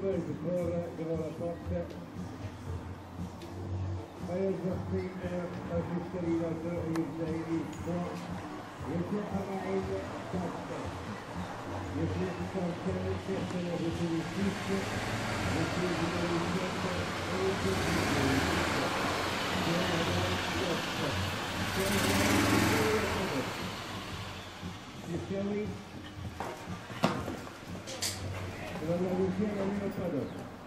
Rovers before, uh, before I boxed it. Players have been there, as you said, you know, 30 and 80 spots. You get a mind that stops it. You get the conservative and everything is decent. You see the way you get that, everything is decent. Yeah, that's just it. Yeah, that's just it. You feel me? Dalla Lucia Camino Padosa.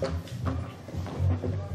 Thank you.